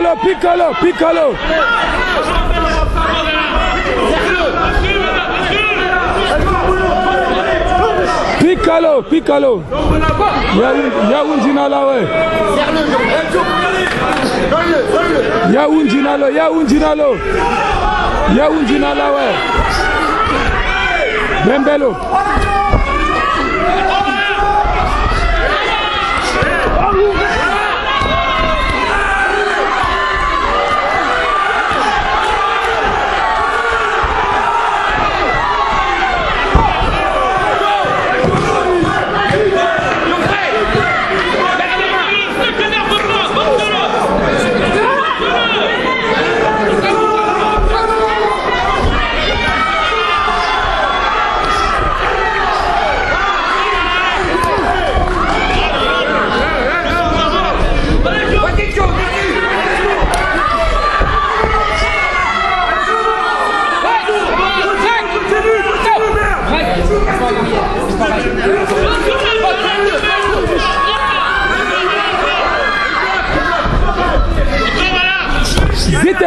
Piccolo, piccolo, piccolo. Piccolo, piccolo. Ya, ya unjina la we. Ya lo, ya lo. Ya. Bembelo.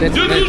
That's, that's